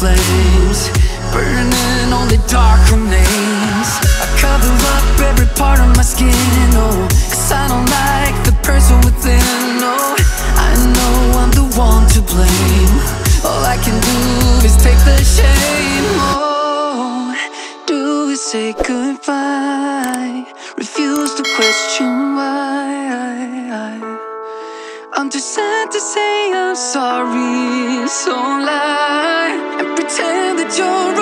flames, burning only dark remains. I cover up every part of my skin, oh, cause I don't like the person within, oh, I know I'm the one to blame. All I can do is take the shame, oh, do we say goodbye? Refuse to question why. I'm too sad to say I'm sorry, so lie your